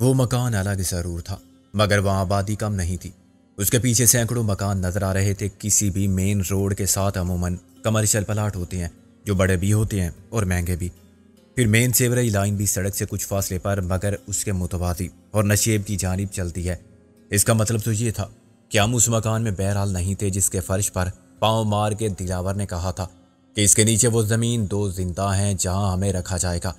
वो मकान अलग ज़रूर था, मगर वहाँ आबादी कम नहीं थी। उसके पीछे सैकड़ों मकान नज़र आ रहे थे। किसी भी मेन रोड के साथ अमूमन कमर्शियल प्लाट होते हैं, जो बड़े भी होते हैं और महँगे भी। फिर मेन सेवरई लाइन भी सड़क से कुछ फासले पर, मगर उसके मुतवादी और नशेब की जानब चलती है। इसका मतलब तो ये था कि हम उस मकान में बहरहाल नहीं थे, जिसके फर्श पर पाँव मार के दिलावर ने कहा था कि इसके नीचे वो ज़मीन दो ज़िंदा हैं जहाँ हमें रखा जाएगा।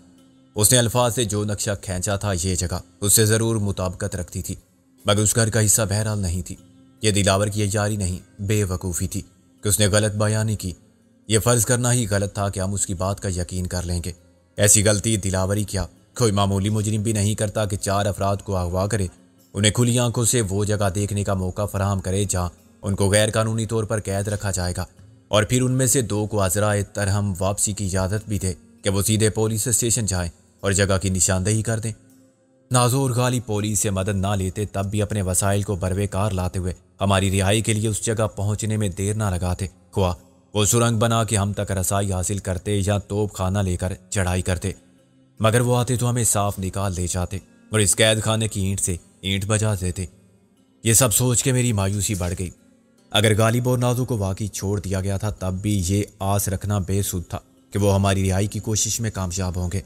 उसने अल्फाज से जो नक्शा खींचा था ये जगह उससे ज़रूर मुताबकत रखती थी, मगर उस घर का हिस्सा बहरहाल नहीं थी। ये दिलावर की जारी नहीं, बेवकूफ़ी थी कि उसने गलत बयानी की। यह फ़र्ज़ करना ही गलत था कि हम उसकी बात का यकीन कर लेंगे। ऐसी गलती दिलावरी क्या? कोई मामूली मुजरिम भी नहीं करता कि चार अफराद को अगवा करे। उन्हें खुली आँखों से वो जगह देखने का मौका फराहम करे जहाँ उनको गैर कानूनी तौर पर कैद रखा जाएगा। और फिर उनमें से दो को अजरा तरहम वापसी की इजाज़त भी दे कि वो सीधे पुलिस स्टेशन जाएँ। और जगह की निशानदेही कर दें। नाजोर गाली पुलिस से मदद ना लेते तब भी अपने वसाइल को बरवेकार लाते हुए हमारी रिहाई के लिए उस जगह पहुँचने में देर ना लगाते। हुआ वो सुरंग बना के हम तक रसाई हासिल करते या तोप खाना लेकर चढ़ाई करते। मगर वो आते तो हमें साफ़ निकाल ले जाते और इस कैद खाने की ईंट से ईंट बजा देते। ये सब सोच के मेरी मायूसी बढ़ गई। अगर गालिब और नाजू को वाकई छोड़ दिया गया था तब भी ये आस रखना बेसुद था कि वो हमारी रिहाई की कोशिश में कामयाब होंगे।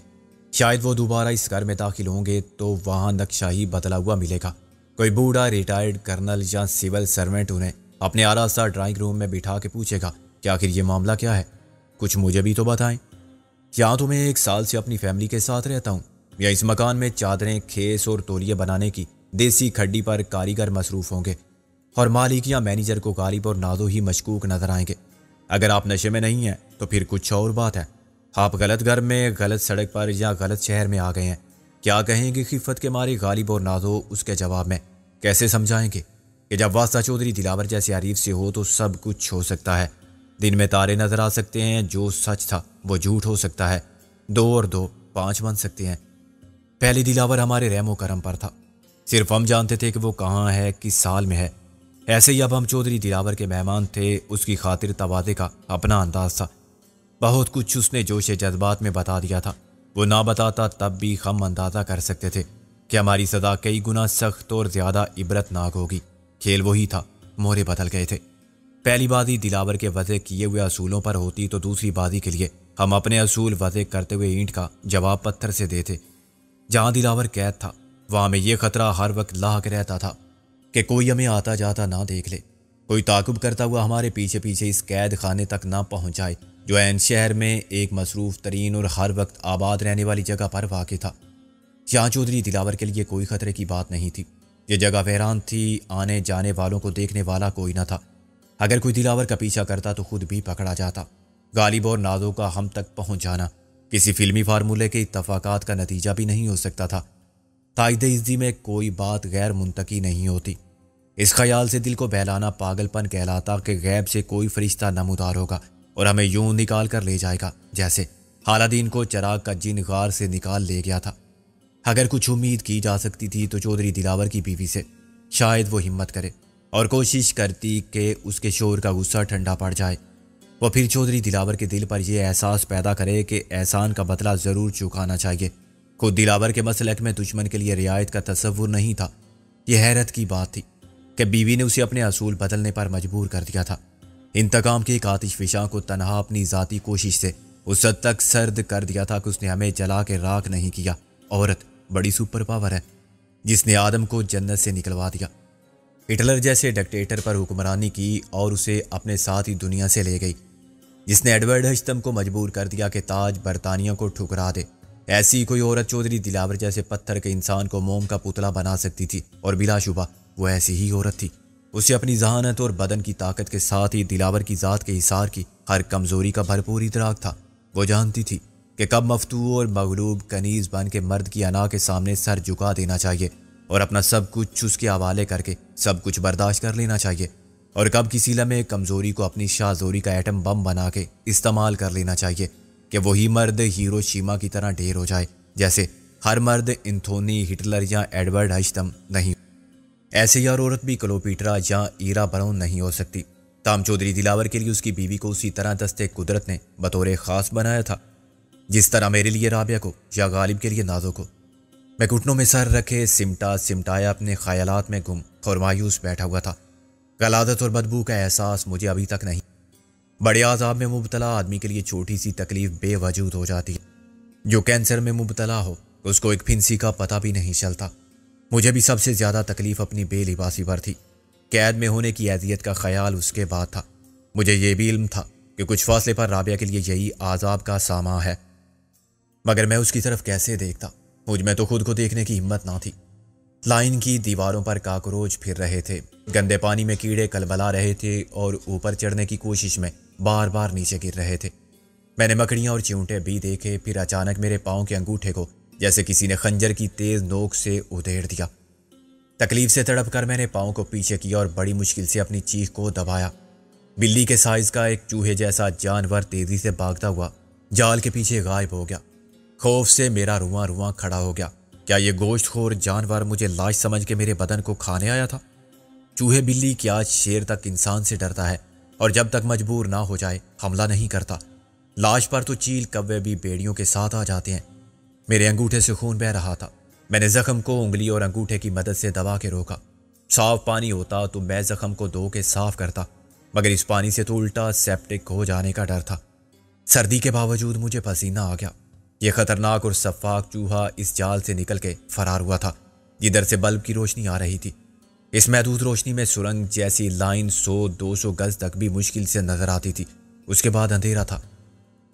शायद वो दोबारा इस घर में दाखिल होंगे तो वहाँ नक्शा ही बदला हुआ मिलेगा। कोई बूढ़ा रिटायर्ड कर्नल या सिविल सर्वेंट उन्हें अपने आला सा ड्राइंग रूम में बिठा के पूछेगा कि आखिर ये मामला क्या है? कुछ मुझे भी तो बताएँ। या तो मैं एक साल से अपनी फैमिली के साथ रहता हूँ? या इस मकान में चादरें, खेस और तोलिए बनाने की देसी खड्डी पर कारीगर मसरूफ होंगे और मालिक या मैनेजर को गालिब और नादो ही मशकूक नज़र आएँगे? अगर आप नशे में नहीं हैं तो फिर कुछ और बात है। आप गलत घर में, गलत सड़क पर या गलत शहर में आ गए हैं। क्या कहेंगे खिफत के मारे गालिब और नादो उसके जवाब में? कैसे समझाएँगे? कि जब वास्ता चौधरी दिलावर जैसे अरीफ से हो तो सब कुछ हो सकता है। दिन में तारे नज़र आ सकते हैं, जो सच था, वो झूठ हो सकता है। दो और दो, पाँच बन सकते हैं। पहले दिलावर हमारे रहमो करम पर था। सिर्फ़ हम जानते थे कि वो कहाँ है, किस साल में है। ऐसे ही अब हम चौधरी दिलावर के मेहमान थे, उसकी खातिर तबादे का अपना अंदाज था। बहुत कुछ उसने जोश जज्बात में बता दिया था। वो ना बताता तब भी हम अंदाज़ा कर सकते थे कि हमारी सदा कई गुना सख्त और ज़्यादा इबरतनाक होगी। खेल वही था, मोरे बदल गए थे। पहली बादी दिलावर के वजह किए हुए असूलों पर होती तो दूसरी बादी के लिए हम अपने असूल वजह करते हुए ईंट का जवाब पत्थर से देते। जहाँ दिलावर कैद था, वहाँ में यह खतरा हर वक्त लाक रहता था कि कोई हमें आता जाता ना देख ले। कोई ताकुब करता हुआ हमारे पीछे पीछे इस कैद खाने तक ना पहुँच जाए जो एन शहर में एक मसरूफ तरीन और हर वक्त आबाद रहने वाली जगह पर वाक़ था। जहाँ चौधरी दिलावर के लिए कोई खतरे की बात नहीं थी। ये जगह वहरान थी आने जाने वालों को देखने वाला कोई ना था। अगर कोई दिलावर का पीछा करता तो खुद भी पकड़ा जाता। गालिब और नाजों का हम तक पहुँच जाना, किसी फिल्मी फार्मूले के इतफाक़ात का नतीजा भी नहीं हो सकता था। ताइद में कोई बात गैर मुंतकी नहीं होती। इस ख्याल से दिल को बहलाना पागलपन कहलाता कि गैब से कोई फरिश्ता नमूदार होगा। और हमें यूँ निकाल कर ले जाएगा, जैसे हालादीन को चराग का जिन गार से निकाल ले गया था। अगर कुछ उम्मीद की जा सकती थी तो चौधरी दिलावर की बीवी से, शायद वो हिम्मत करे और कोशिश करती कि उसके शोर का गुस्सा ठंडा पड़ जाए। वो फिर चौधरी दिलावर के दिल पर यह एहसास पैदा करे कि एहसान का बदला ज़रूर चुकाना चाहिए। खुद दिलावर के मसलक में दुश्मन के लिए रियायत का तस्वुर नहीं था। यह हैरत की बात थी कि बीवी ने उसे अपने असूल बदलने पर मजबूर कर दिया था। इंतकाम की एक आतिश को तनहा अपनी ज़ाती कोशिश से उस हद तक सर्द कर दिया था कि उसने हमें जला के राख नहीं किया। औरत बड़ी सुपर पावर है, जिसने आदम को जन्नत से निकलवा दिया। हिटलर जैसे डिक्टेटर पर हुक्मरानी की और उसे अपने साथ ही दुनिया से ले गई, जिसने एडवर्ड हजतम को मजबूर कर दिया कि ताज बरतानिया को ठुकरा दे। ऐसी कोई औरत चौधरी दिलावर जैसे पत्थर के इंसान को मोम का पुतला बना सकती थी, और बिलाशुबा वो ऐसी ही औरत थी। उसे अपनी जहानत और बदन की ताकत के साथ ही दिलावर की ज़ात के हिसार की हर कमज़ोरी का भरपूर इतराक था। वो जानती थी कि कब मफतू और मगलूब कनीज बन के मर्द की अना के सामने सर झुका देना चाहिए और अपना सब कुछ उसके हवाले करके सब कुछ बर्दाश्त कर लेना चाहिए और कब किसी लम्हे कमज़ोरी को अपनी शाहजोरी का एटम बम बना के इस्तेमाल कर लेना चाहिए कि वही मर्द हीरो शीमा की तरह ढेर हो जाए, जैसे हर मर्द इंथोनी हिटलर या एडवर्ड हजतम नहीं ऐसे यार औरत भी क्लोपीटरा या ईरा बरौन नहीं हो सकती। ताम चौधरी दिलावर के लिए उसकी बीवी को उसी तरह दस्ते कुदरत ने बतौर ख़ास बनाया था। जिस तरह मेरे लिए राबिया को या गालिब के लिए नाजो को। मैं घुटनों में सर रखे सिमटा सिमटाया अपने ख्यालात में गुम और मायूस बैठा हुआ था। गलादत और बदबू का एहसास मुझे अभी तक नहीं। बड़े आजाब में मुबतला आदमी के लिए छोटी सी तकलीफ़ बेवजूद हो जाती है। जो कैंसर में मुबतला हो, उसको एक फिंसी का पता भी नहीं चलता। मुझे भी सबसे ज़्यादा तकलीफ़ अपनी बेलिबासी पर थी। कैद में होने की अजियत का ख्याल उसके बाद था। मुझे यह भी इल्म था कि कुछ फासले पर राबिया के लिए यही आजाब का सामा है। मगर मैं उसकी तरफ़ कैसे देखता? मुझमें तो खुद को देखने की हिम्मत ना थी। लाइन की दीवारों पर काकरोच फिर रहे थे। गंदे पानी में कीड़े कलबला रहे थे और ऊपर चढ़ने की कोशिश में बार बार नीचे गिर रहे थे। मैंने मकड़ियाँ और चिंटे भी देखे, फिर अचानक मेरे पाँव के अंगूठे को जैसे किसी ने खंजर की तेज नोक से उधेड़ दिया। तकलीफ़ से तड़प कर मैंने पाँव को पीछे किया और बड़ी मुश्किल से अपनी चीख को दबाया। बिल्ली के साइज़ का एक चूहे जैसा जानवर तेज़ी से भागता हुआ जाल के पीछे गायब हो गया। खौफ से मेरा रुआ रुआ खड़ा हो गया। क्या ये गोश्तखोर जानवर मुझे लाश समझ के मेरे बदन को खाने आया था? चूहे बिल्ली क्या शेर तक इंसान से डरता है और जब तक मजबूर ना हो जाए, हमला नहीं करता। लाश पर तो चील कव्वे भी बेड़ियों के साथ आ जाते हैं। मेरे अंगूठे से खून बह रहा था। मैंने जख्म को उंगली और अंगूठे की मदद से दबा के रोका। साफ़ पानी होता तो मैं जख्म को धो के साफ़ करता, मगर इस पानी से तो उल्टा सेप्टिक हो जाने का डर था। सर्दी के बावजूद मुझे पसीना आ गया। यह खतरनाक और शफाक चूहा इस जाल से निकल के फरार हुआ था। जिधर से बल्ब की रोशनी आ रही थी। इस महदूद रोशनी में सुरंग जैसी लाइन सौ, दो सौ गज तक भी मुश्किल से नज़र आती थी। उसके बाद अंधेरा था,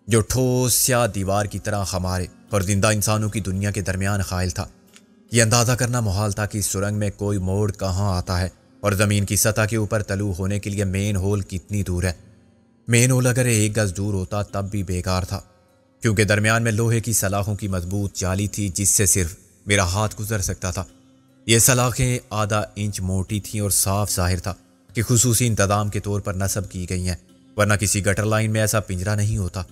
जो ठोस या दीवार की तरह हमारे और ज़िंदा इंसानों की दुनिया के दरमियान खायल था। यह अंदाज़ा करना मुहाल था कि सुरंग में कोई मोड़ कहाँ आता है और ज़मीन की सतह के ऊपर तलू होने के लिए मेन होल कितनी दूर है। मेन होल अगर एक गज दूर होता तब भी बेकार था, क्योंकि दरमियान में लोहे की सलाखों की मज़बूत जाली थी जिससे सिर्फ़ मेरा हाथ गुजर सकता था। ये सलाखें आधा इंच मोटी थीं और साफ़ ज़ाहिर था कि खसूसी इंतज़ाम के तौर पर नस्ब की गई हैं, वरना किसी गटर लाइन में ऐसा पिंजरा नहीं होता।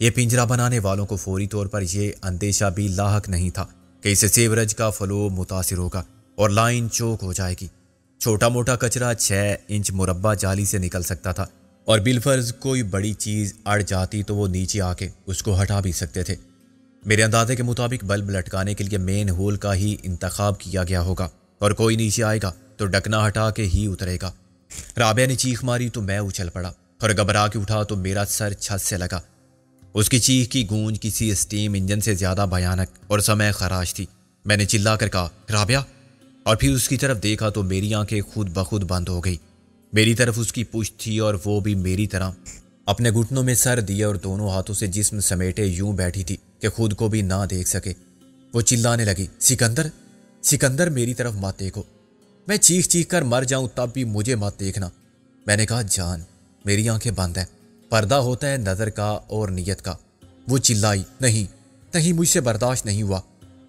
ये पिंजरा बनाने वालों को फौरी तौर पर यह अंदेशा भी लाक नहीं था कि इसे सेवरज का फलो मुतासर होगा और लाइन चौक हो जाएगी। छोटा मोटा कचरा छः इंच मुरबा जाली से निकल सकता था और बिलफर्ज कोई बड़ी चीज़ अड़ जाती तो वो नीचे आके उसको हटा भी सकते थे। मेरे अंदाजे के मुताबिक बल्ब लटकाने के लिए मेन होल का ही इंतखब किया गया होगा और कोई नीचे आएगा तो डकना हटा के ही उतरेगा। राबिया ने चीख मारी तो मैं उछल पड़ा और घबरा के उठा तो मेरा सर छत से लगा। उसकी चीख की गूंज किसी स्टीम इंजन से ज़्यादा भयानक और समय खराश थी। मैंने चिल्ला कर कहा, राबिया! और फिर उसकी तरफ़ देखा तो मेरी आँखें खुद ब खुद बंद हो गई। मेरी तरफ़ उसकी पुश थी और वो भी मेरी तरह। अपने घुटनों में सर दिए और दोनों हाथों से जिस्म समेटे यूँ बैठी थी कि खुद को भी ना देख सके। वो चिल्लाने लगी, सिकंदर सिकंदर मेरी तरफ़ मत देखो। मैं चीख चीख कर मर जाऊँ तब भी मुझे मत देखना। मैंने कहा, जान, मेरी आँखें बंद है। पर्दा होता है नज़र का और नीयत का। वो चिल्लाई, नहीं नहीं मुझसे बर्दाश्त नहीं हुआ।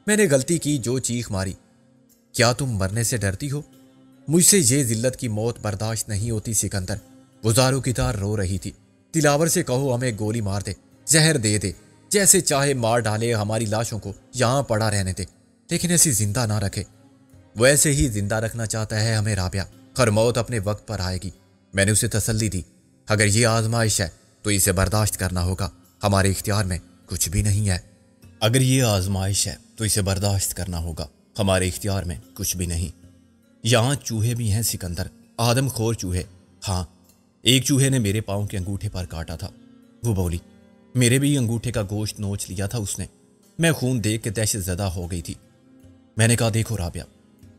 मैंने गलती की, जो चीख मारी। क्या तुम मरने से डरती हो? मुझसे ये जिल्लत की मौत बर्दाश्त नहीं होती, सिकंदर। गुजारो की तार रो रही थी। दिलावर से कहो, हमें गोली मार दे, जहर दे दे। जैसे चाहे मार डाले हमारी लाशों को, यहाँ पड़ा रहने दे। लेकिन ऐसी ज़िंदा ना रखे। वैसे ही ज़िंदा रखना चाहता है हमें राबिया। हर मौत अपने वक्त पर आएगी। मैंने उसे तसल्ली दी। अगर ये आजमाइश है तो इसे बर्दाश्त करना होगा। हमारे इख्तियार में कुछ भी नहीं है। अगर ये आजमाइश है तो इसे बर्दाश्त करना होगा। हमारे इख्तियार में कुछ भी नहीं। यहाँ चूहे भी हैं सिकंदर। आदम खोर चूहे। हाँ एक चूहे ने मेरे पाँव के अंगूठे पर काटा था। वो बोली, मेरे भी अंगूठे का गोश्त नोच लिया था उसने। मैं खून देख के दहशत ज़दा हो गई थी। मैंने कहा, देखो राबिया,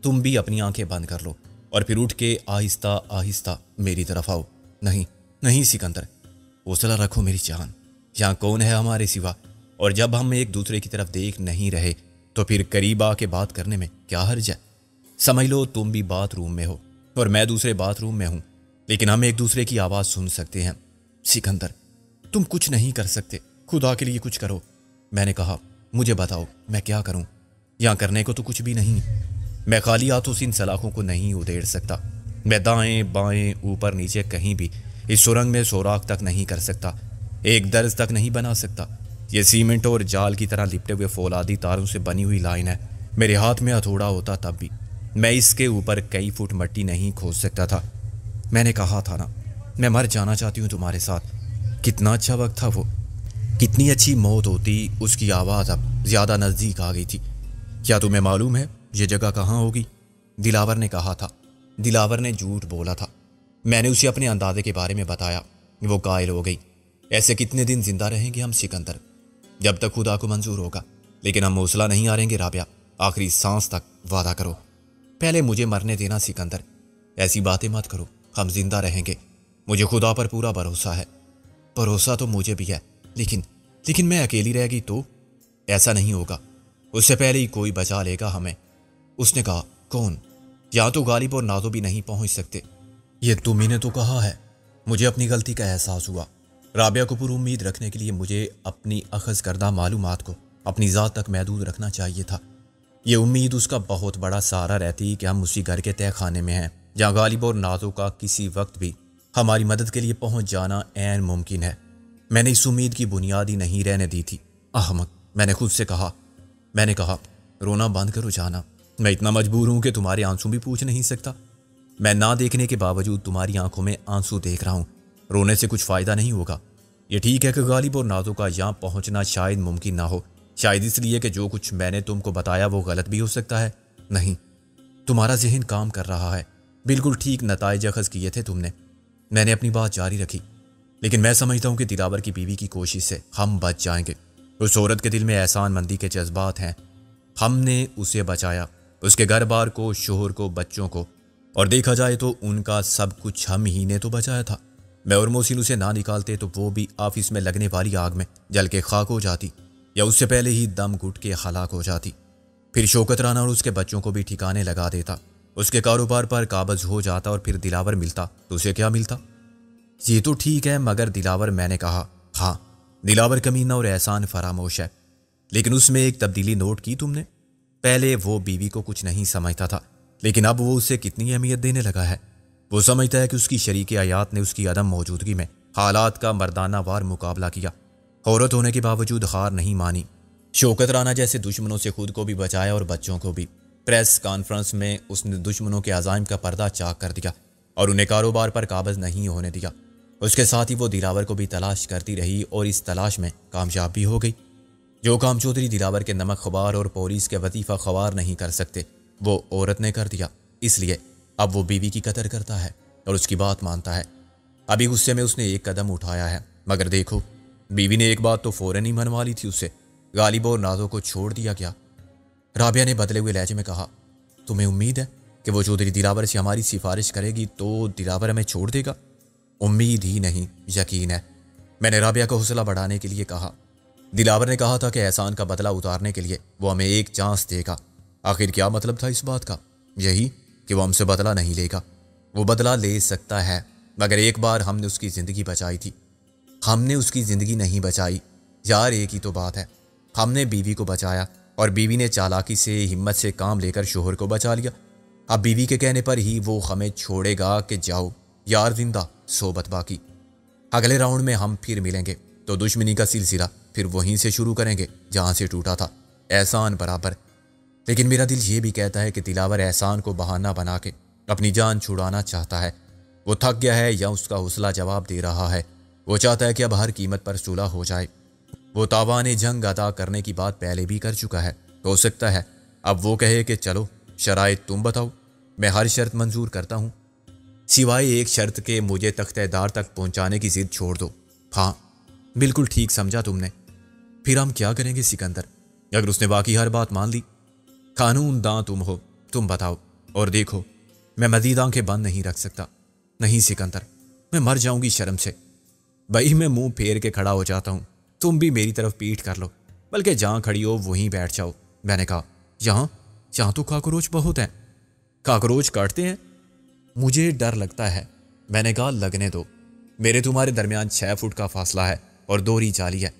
तुम भी अपनी आँखें बंद कर लो और फिर उठ के आहिस्ता आहिस्ता मेरी तरफ़ आओ। नहीं नहीं, सिकंदर। हौसला रखो मेरी जान। यहाँ कौन है हमारे सिवा? और जब हम एक दूसरे की तरफ़ देख नहीं रहे तो फिर करीब आके बात करने में क्या हर्ज है? समझ लो, तुम भी बाथरूम में हो, और मैं दूसरे बाथरूम में हूँ, लेकिन हम एक दूसरे की आवाज़ सुन सकते हैं। सिकंदर, तुम कुछ नहीं कर सकते। खुदा के लिए कुछ करो। मैंने कहा, मुझे बताओ, मैं क्या करूँ? यहाँ करने को तो कुछ भी नहीं। मैं खाली हाथों से इन सलाखों को नहीं उधेड़ सकता। मैं दाएँ, बाएँ, ऊपर, नीचे कहीं भी इस सुरंग में सोराख तक नहीं कर सकता, एक दर्ज तक नहीं बना सकता। ये सीमेंट और जाल की तरह लिपटे हुए फौलादी तारों से बनी हुई लाइन है। मेरे हाथ में हथौड़ा होता तब भी। मैं इसके ऊपर कई फुट मट्टी नहीं खोज सकता था। मैंने कहा था ना मैं मर जाना चाहती हूँ तुम्हारे साथ। कितना अच्छा वक्त था वो। कितनी अच्छी मौत होती, उसकी आवाज़ अब ज़्यादा नज़दीक आ गई थी। क्या तुम्हें मालूम है, ये जगह कहाँ होगी? दिलावर ने कहा था। दिलावर ने झूठ बोला था। मैंने उसे अपने अंदाजे के बारे में बताया। वो कायल हो गई। ऐसे कितने दिन ज़िंदा रहेंगे हम सिकंदर? जब तक खुदा को मंजूर होगा। लेकिन हम हौसला नहीं हारेंगे, राबिया। आखिरी सांस तक वादा करो। पहले मुझे मरने देना सिकंदर। ऐसी बातें मत करो। हम ज़िंदा रहेंगे। मुझे खुदा पर पूरा भरोसा है। भरोसा तो मुझे भी है। लेकिन लेकिन मैं अकेली रहेगी तो? ऐसा नहीं होगा। उससे पहले ही कोई बचा लेगा हमें। उसने कहा, कौन? या तो गालिब और नाजो भी नहीं पहुँच सकते? ये तुम्ही ने तो कहा है। मुझे अपनी गलती का एहसास हुआ। राबिया को पूरी उम्मीद रखने के लिए मुझे अपनी अखज करदा मालूम को, अपनी ज़ात तक महदूद रखना चाहिए था। ये उम्मीद उसका बहुत बड़ा सहारा रहती कि हम उसी घर के तय खाने में हैं, जहाँ गालिब और नाजो का किसी वक्त भी हमारी मदद के लिए पहुँच जाना एन मुमकिन है। मैंने इस उम्मीद की बुनियादी नहीं रहने दी थी। अहमद मैंने खुद से कहा। मैंने कहा, रोना बंद करो जाना। मैं इतना मजबूर हूँ कि तुम्हारे आँसू भी पूछ नहीं सकता। मैं ना देखने के बावजूद तुम्हारी आँखों में आँसू देख रहा हूँ। रोने से कुछ फ़ायदा नहीं होगा। ये ठीक है कि गालिब और नाजो का यहाँ पहुँचना शायद मुमकिन ना हो। शायद इसलिए कि जो कुछ मैंने तुमको बताया वो गलत भी हो सकता है। नहीं, तुम्हारा जहन काम कर रहा है। बिल्कुल ठीक नतज अखज किए थे तुमने। मैंने अपनी बात जारी रखी। लेकिन मैं समझता हूँ कि दिलावर की बीवी की कोशिश से हम बच जाएँगे। उस औरत के दिल में एहसान मंदी के जज्बात हैं। हमने उसे बचाया। उसके घर बार को, शोहर को, बच्चों को। और देखा जाए तो उनका सब कुछ हम ही ने तो बचाया था। मैं और मोहसिन उसे ना निकालते तो वो भी ऑफ़िस में लगने वाली आग में जल के खाक हो जाती या उससे पहले ही दम घुट के हलाक हो जाती। फिर शोकत राना और उसके बच्चों को भी ठिकाने लगा देता। उसके कारोबार पर काबज हो जाता और फिर दिलावर मिलता। तो उसे क्या मिलता? ये तो ठीक है, मगर दिलावर मैंने कहा हाँ दिलावर कमीना और एहसान फरामोश है। लेकिन उसमें एक तब्दीली नोट की तुमने? पहले वो बीवी को कुछ नहीं समझता था। लेकिन अब वो उसे कितनी अहमियत देने लगा है? वो समझता है कि उसकी शरीक आयात ने उसकी अदम मौजूदगी में हालात का मर्दाना वार मुकाबला किया। औरत होने के बावजूद हार नहीं मानी। शोकत राना जैसे दुश्मनों से खुद को भी बचाया और बच्चों को भी। प्रेस कॉन्फ्रेंस में उसने दुश्मनों के अजाइम का पर्दा चाक कर दिया और उन्हें कारोबार पर काबज नहीं होने दिया। उसके साथ ही वो दिलावर को भी तलाश करती रही और इस तलाश में कामयाब भी हो गई। जो काम चौधरी दिलावर के नमक खबार और पोलिस के वतीफ़ा खबार नहीं कर सकते वो औरत ने कर दिया। इसलिए अब वो बीवी की कदर करता है और उसकी बात मानता है। अभी गुस्से में उसने एक कदम उठाया है, मगर देखो, बीवी ने एक बात तो फ़ौरन ही मनवा ली थी उससे गालिब और नाजो को छोड़ दिया क्या राबिया ने बदले हुए लहजे में कहा, तुम्हें उम्मीद है कि वो चौधरी दिलावर से हमारी सिफारिश करेगी तो दिलावर हमें छोड़ देगा? उम्मीद ही नहीं, यकीन है। मैंने राबिया को हौसला बढ़ाने के लिए कहा। दिलावर ने कहा था कि एहसान का बदला उतारने के लिए वो हमें एक चांस देगा। आखिर क्या मतलब था इस बात का? यही कि वो हमसे बदला नहीं लेगा। वो बदला ले सकता है, मगर एक बार हमने उसकी ज़िंदगी बचाई थी। हमने उसकी ज़िंदगी नहीं बचाई। यार, एक ही तो बात है। हमने बीवी को बचाया, और बीवी ने चालाकी से, हिम्मत से काम लेकर शोहर को बचा लिया। अब बीवी के कहने पर ही वो हमें छोड़ेगा कि जाओ। यार, ज़िंदा, सोबत बाकी। अगले राउंड में हम फिर मिलेंगे। तो दुश्मनी का सिलसिला फिर वहीं से शुरू करेंगे, जहाँ से टूटा था। एहसान बराबर। लेकिन मेरा दिल ये भी कहता है कि दिलावर एहसान को बहाना बना के अपनी जान छुड़ाना चाहता है। वो थक गया है या उसका हौसला जवाब दे रहा है। वो चाहता है कि अब हर कीमत पर सुलह हो जाए। वो तावान जंग अदा करने की बात पहले भी कर चुका है। हो सकता है अब वो कहे कि चलो, शराय तुम बताओ। मैं हर शर्त मंजूर करता हूँ। सिवाय एक शर्त के मुझे तख्तेदार तक पहुँचाने की जिद छोड़ दो। हाँ बिल्कुल ठीक समझा तुमने। फिर हम क्या करेंगे सिकंदर? अगर उसने बाकी हर बात मान ली कानून दां तुम हो, तुम बताओ, और देखो, मैं मजीद आँखें बंद नहीं रख सकता, नहीं सिकंदर, मैं मर जाऊँगी शर्म से। भाई, मैं मुँह फेर के खड़ा हो जाता हूँ, तुम भी मेरी तरफ़ पीठ कर लो, बल्कि जहाँ खड़ी हो, वहीं बैठ जाओ, मैंने कहा, यहाँ यहाँ तो काकरोच बहुत हैं, काकरोच काटते हैं। मुझे डर लगता है, मैंने कहा, लगने दो, मेरे तुम्हारे दरमियान छह फुट का फासला है, और दोरी चाली है,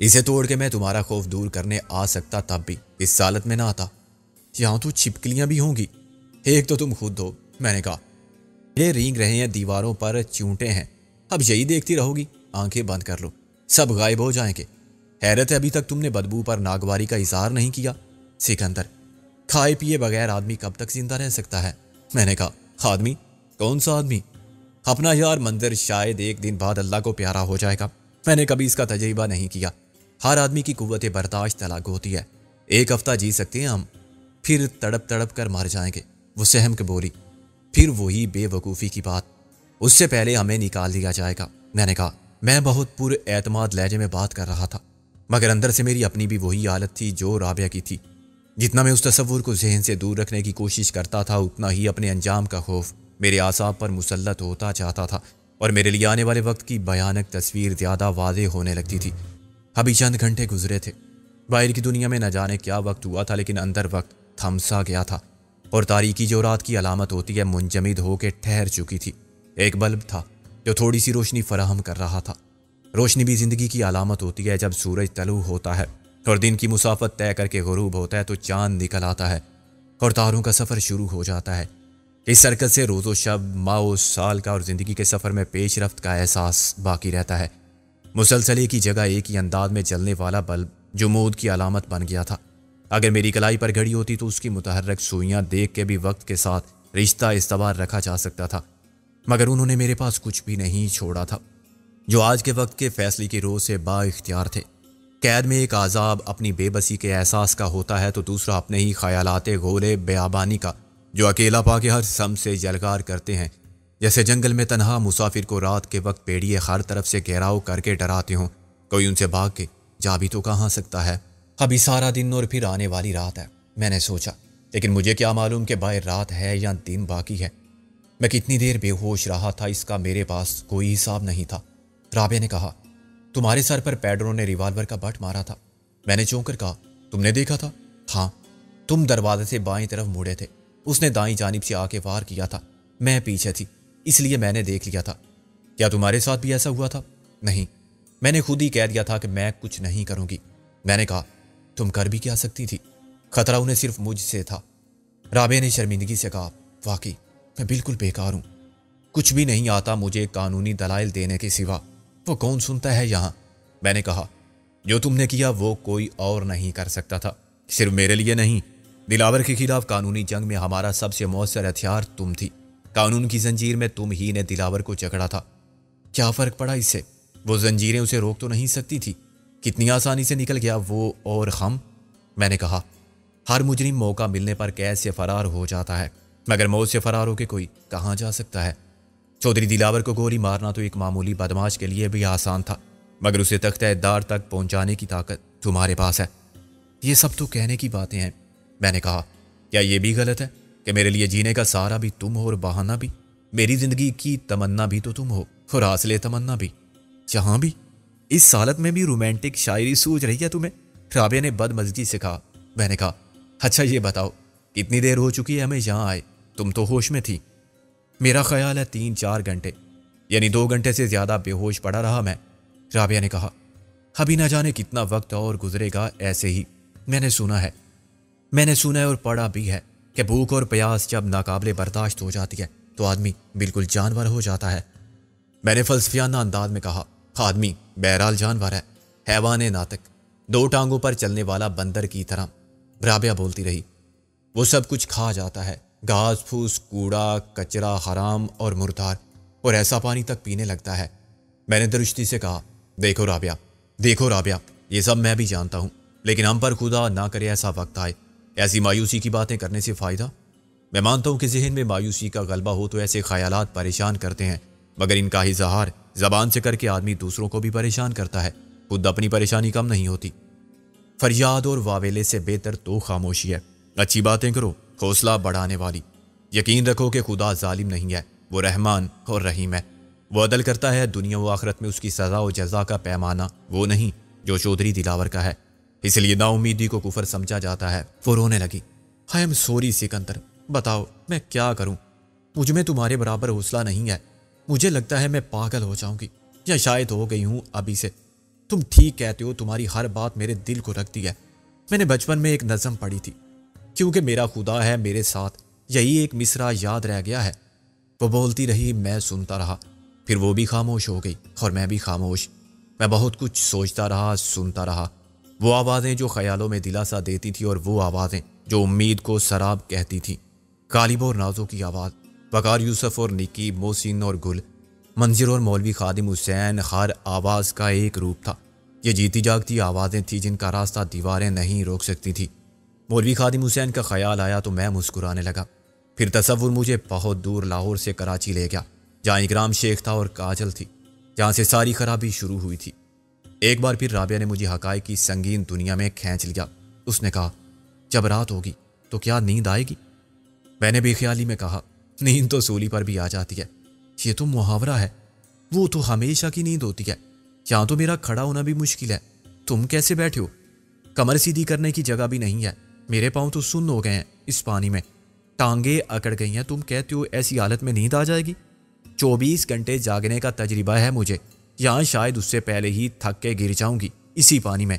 इसे तोड़ के मैं तुम्हारा खौफ दूर करने आ सकता तब भी, इस सालत में ना आता। यहाँ तो छिपकलियाँ भी होंगी। एक तो तुम खुद हो, मैंने कहा। ये रींग रहे हैं, दीवारों पर चूंटे हैं। अब यही देखती रहोगी, आँखें बंद कर लो। सब गायब हो जाएँगे। हैरत है अभी तक तुमने बदबू पर नागवारी का इजहार नहीं किया। सिकंदर, खाए पिए बगैर आदमी कब तक ज़िंदा रह सकता है? मैंने कहा, आदमी? कौन सा आदमी? अपना यार मंदिर शायद एक दिन बाद अल्लाह को प्यारा हो जाएगा। मैंने कभी इसका तजर्बा नहीं किया। हर आदमी की कुत बर्दाश्त अलग होती है। एक हफ़्ता जी सकते हैं हम? फिर तड़प तड़प कर मर जाएँगे। वो सहम के बोली, फिर वही बेवकूफ़ी की बात। उससे पहले हमें निकाल दिया जाएगा। मैंने कहा, मैं बहुत पुर एतमाद लहजे में बात कर रहा था, मगर अंदर से मेरी अपनी भी वही हालत थी जो राबिया की थी। जितना मैं उस तस्वुर को जहन से दूर रखने की कोशिश करता था, उतना ही अपने अंजाम का खौफ मेरे आसाब पर मुसलत होता चाहता था और मेरे लिए आने वाले वक्त की भयानक तस्वीर ज़्यादा वादे होने लगती थी। अभी चंद घंटे गुजरे थे। बाहर की दुनिया में न जाने क्या वक्त हुआ था, लेकिन अंदर वक्त थमसा गया था। और तारीकी जो रात की अलामत होती है, मुंजमिद होकर ठहर चुकी थी। एक बल्ब था, जो थोड़ी सी रोशनी फराहम कर रहा था। रोशनी भी ज़िंदगी की अलामत होती है, जब सूरज तलु होता है। और दिन की मुसाफत तय करके गरूब होता है तो चाँद निकल आता है। और तारों का सफ़र शुरू हो जाता है। इस सरकत से रोज़ो शब, माओ, साल का और ज़िंदगी के सफ़र में पेश रफ्त का एहसास बाकी रहता है। मुसलसले की जगह एक ही अंदाज में चलने वाला बल्ब जुमूद की अलामत बन गया था। अगर मेरी कलाई पर घड़ी होती तो उसकी मुतहरक सुइयाँ देख के भी वक्त के साथ रिश्ता इस्तवार रखा जा सकता था। मगर उन्होंने मेरे पास कुछ भी नहीं छोड़ा था, जो आज के वक्त के फैसले की रोज से बाख्तियार थे। कैद में एक आज़ाब अपनी बेबसी के एहसास का होता है तो दूसरा अपने ही ख्यालात गोले बयाबानी का, जो अकेला पाके हर सम से जलगार करते हैं। जैसे जंगल में तनहा मुसाफिर को रात के वक्त पेड़िए हर तरफ़ से घेराव करके डराते हों, कोई उनसे भाग के, जा भी तो कहाँ सकता है? अभी सारा दिन और फिर आने वाली रात है, मैंने सोचा। लेकिन मुझे क्या मालूम कि बाहर रात है या दिन बाकी है। मैं कितनी देर बेहोश रहा था, इसका मेरे पास कोई हिसाब नहीं था। राबे ने कहा, तुम्हारे सर पर पैडरों ने रिवाल्वर का बट मारा था। मैंने चौंक कर कहा, तुमने देखा था? हाँ तुम दरवाजे से बाई तरफ़ मुड़े थे। उसने दाई जानब से आके वार किया था। मैं पीछे थी, इसलिए मैंने देख लिया था। क्या तुम्हारे साथ भी ऐसा हुआ था? नहीं, मैंने खुद ही कह दिया था कि मैं कुछ नहीं करूँगी। मैंने कहा तुम कर भी क्या सकती थी? खतरा उन्हें सिर्फ़ मुझसे था। राबे ने शर्मिंदगी से कहा, वाकई, मैं बिल्कुल बेकार हूँ। कुछ भी नहीं आता मुझे कानूनी दलाइल देने के सिवा। वो कौन सुनता है यहाँ? मैंने कहा, जो तुमने किया, वो कोई और नहीं कर सकता था। सिर्फ़ मेरे लिए नहीं, दिलावर के खिलाफ कानूनी जंग में हमारा सबसे मौसर हथियार तुम थी। कानून की जंजीर में तुम ही ने दिलावर को जकड़ा था। क्या फ़र्क पड़ा इससे? वो जंजीरें उसे रोक तो नहीं सकती थी। कितनी आसानी से निकल गया वो और हम? मैंने कहा, हर मुजरिम मौका मिलने पर कैद से फरार हो जाता है, मगर मौत से फरार होकर कोई कहाँ जा सकता है? चौधरी दिलावर को गोली मारना तो एक मामूली बदमाश के लिए भी आसान था, मगर उसे तख्तदार तक पहुँचाने की ताकत तुम्हारे पास है। ये सब तो कहने की बातें हैं, मैंने कहा। क्या ये भी गलत है कि मेरे लिए जीने का सारा भी तुम हो और बहाना भी? मेरी ज़िंदगी की तमन्ना भी तो तुम हो और हासिल तमन्ना भी। जहाँ भी इस सालत में भी रोमांटिक शायरी सूझ रही है तुम्हें? राबिया ने बदमजगी से कहा। मैंने कहा अच्छा ये बताओ, कितनी देर हो चुकी है हमें यहाँ आए? तुम तो होश में थी। मेरा ख्याल है तीन चार घंटे, यानी दो घंटे से ज़्यादा बेहोश पड़ा रहा मैं। राबिया ने कहा, अभी ना जाने कितना वक्त और गुजरेगा ऐसे ही। मैंने सुना है, मैंने सुना है और पढ़ा भी है कि भूख और प्यास जब नाकाबले बर्दाश्त हो जाती है तो आदमी बिल्कुल जानवर हो जाता है। मैंने फलसफियाना अंदाज में कहा आदमी बहरहाल जानवर है, हैवान नातक, दो टांगों पर चलने वाला बंदर की तरह, राबिया बोलती रही, वो सब कुछ खा जाता है, घास फूस, कूड़ा, कचरा, हराम और मुर्दार, और ऐसा पानी तक पीने लगता है। मैंने दरुश्ती से कहा, देखो राबिया देखो राबिया, ये सब मैं भी जानता हूँ, लेकिन हम पर खुदा ना करे ऐसा वक्त आए। ऐसी मायूसी की बातें करने से फ़ायदा? मैं मानता हूँ कि जहन में मायूसी का गलबा हो तो ऐसे ख्याल परेशान करते हैं मगर इनका इजहार जबान से करके आदमी दूसरों को भी परेशान करता है। खुद अपनी परेशानी कम नहीं होती। फरियाद और वावेले से बेहतर तो खामोशी है। अच्छी बातें करो, हौसला बढ़ाने वाली। यकीन रखो कि खुदा जालिम नहीं है, वो रहमान और रहीम है। वो अदल करता है दुनिया व आखरत में उसकी सज़ा व जजा का पैमाना, वो नहीं, जो चौधरी दिलावर का है। इसलिए नाउमीदी को कुफर समझा जाता है, वो रोने लगी। आई एम सोरी सिकंदर, बताओ, मैं क्या करूँ? मुझमें तुम्हारे बराबर हौसला नहीं है। मुझे लगता है मैं पागल हो जाऊँगी, या शायद हो गई हूँ अभी से। तुम ठीक कहते हो, तुम्हारी हर बात मेरे दिल को रखती है। मैंने बचपन में एक नज़म पढ़ी थी, क्योंकि मेरा खुदा है मेरे साथ, यही एक मिसरा याद रह गया है। वो बोलती रही, मैं सुनता रहा, फिर वो भी खामोश हो गई, और मैं भी खामोश। मैं बहुत कुछ सोचता रहा, सुनता रहा। वो आवाज़ें जो ख्यालों में दिलासा देती थी, और वो आवाज़ें जो उम्मीद को शराब कहती थी। कालिब और नाजों की आवाज़ वकार यूसुफ और निकी मोहसिन और गुल, मंजिर और मौलवी खादिम हुसैन हर आवाज़ का एक रूप था। ये जीती जागती आवाज़ें थी जिनका रास्ता दीवारें नहीं रोक सकती थी। मौलवी खादिम हुसैन का ख्याल आया तो मैं मुस्कुराने लगा। फिर तस्वुर मुझे बहुत दूर लाहौर से कराची ले गया, जहाँ इकराम शेख था और काजल थी, जहाँ से सारी खराबी शुरू हुई थी। एक बार फिर राबिया ने मुझे हकाई की संगीन दुनिया में खींच लिया। उसने कहा, जब रात होगी तो क्या नींद आएगी? मैंने बेख्याली में कहा नींद तो सूली पर भी आ जाती है। ये तो मुहावरा है। वो तो हमेशा की नींद होती है। यहाँ तो मेरा खड़ा होना भी मुश्किल है। तुम कैसे बैठे हो? कमर सीधी करने की जगह भी नहीं है। मेरे पाँव तो सुन्न हो गए हैं इस पानी में। टांगे अकड़ गई हैं। तुम कहते हो ऐसी हालत में नींद आ जाएगी? चौबीस घंटे जागने का तजर्बा है मुझे। यहाँ शायद उससे पहले ही थक के गिर जाऊँगी इसी पानी में।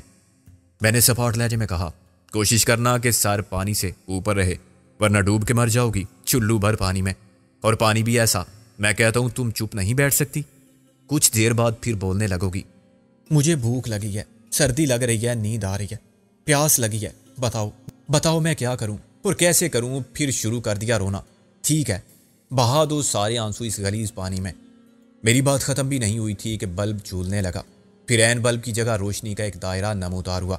मैंने सपाट लहजे में कहा, कोशिश करना कि सर पानी से ऊपर रहे, वरना डूब के मर जाओगी। चुल्लू भर पानी में। और पानी भी ऐसा, मैं कहता हूँ, तुम चुप नहीं बैठ सकती। कुछ देर बाद फिर बोलने लगोगी, मुझे भूख लगी है, सर्दी लग रही है, नींद आ रही है, प्यास लगी है, बताओ बताओ मैं क्या करूँ, और कैसे करूँ, फिर शुरू कर दिया रोना। ठीक है, बहा दो सारे आँसू इस गलीज पानी में। मेरी बात ख़त्म भी नहीं हुई थी कि बल्ब झूलने लगा। फिर एन बल्ब की जगह रोशनी का एक दायरा नमोदार हुआ।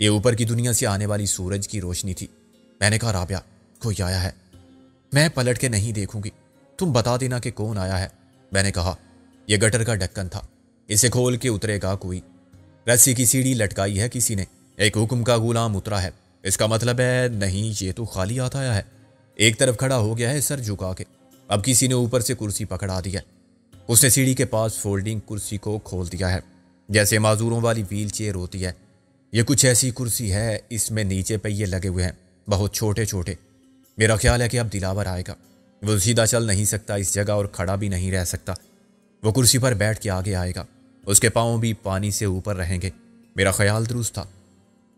ये ऊपर की दुनिया से आने वाली सूरज की रोशनी थी। मैंने कहा, राबिया, कोई आया है? मैं पलट के नहीं देखूँगी। तुम बता देना कि कौन आया है। मैंने कहा यह गटर का ढक्कन था। इसे खोल के उतरेगा कोई। रस्सी की सीढ़ी लटकाई है किसी ने। एक हुक्म का गुलाम उतरा है। इसका मतलब है, नहीं, ये तो खाली आता आया है। एक तरफ़ खड़ा हो गया है सर झुका के। अब किसी ने ऊपर से कुर्सी पकड़ा दी है। उसने सीढ़ी के पास फोल्डिंग कुर्सी को खोल दिया है। जैसे माजूरों वाली व्हील चेयर होती है। ये कुछ ऐसी कुर्सी है, इसमें नीचे पहिए लगे हुए हैं। बहुत छोटे छोटे मेरा ख्याल है कि अब दिलावर आएगा। वो सीधा चल नहीं सकता इस जगह और खड़ा भी नहीं रह सकता। वो कुर्सी पर बैठ के आगे आएगा। उसके पाँव भी पानी से ऊपर रहेंगे। मेरा ख्याल दुरुस्त था।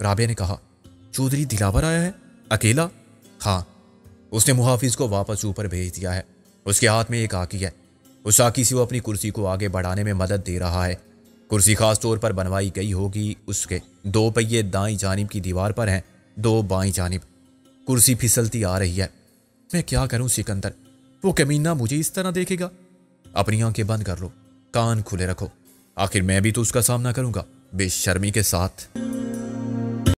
राबिया ने कहा, चौधरी, दिलावर आया है? अकेला? हाँ। उसने मुहाफिज को वापस ऊपर भेज दिया है। उसके हाथ में एक आकी है। उस आकी से वो अपनी कुर्सी को आगे बढ़ाने में मदद दे रहा है। कुर्सी खास तौर पर बनवाई गई होगी। उसके दो पहिए दाई जानब की दीवार पर हैं। दो बाई जानब। कुर्सी फिसलती आ रही है। मैं क्या करूँ सिकंदर? वो कमीना मुझे इस तरह देखेगा। अपनी आँखें बंद कर लो, कान खुले रखो। आखिर मैं भी तो उसका सामना करूँगा, बेशर्मी के साथ।